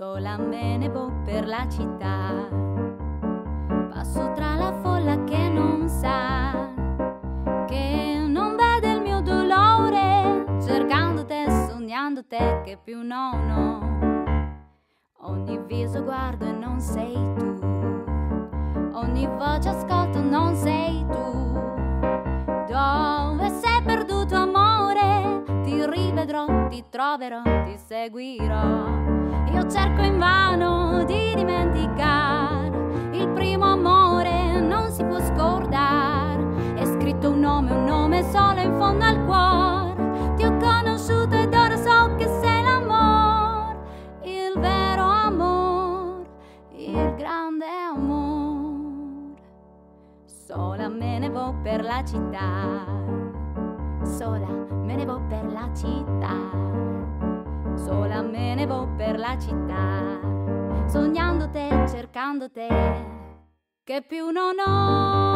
Sola me ne vo per la città, passo tra la folla che non sa, che non vede il mio dolore, cercando te, sognando te che più non ho. Ogni viso guardo e non sei tu, ogni voce ascolto non sei tu. Dove sei perduto amore? Ti rivedrò, ti troverò, ti seguirò. Io cerco invano di dimenticare il primo amore, non si può scordare. È scritto un nome, un nome solo in fondo al cuore. Ti ho conosciuto ed ora so che sei l'amore, il vero amore, il grande amore. Sola me ne vo per la città, sola me ne vo per la città ne vo per la città, sognando te, cercando te, che più non ho.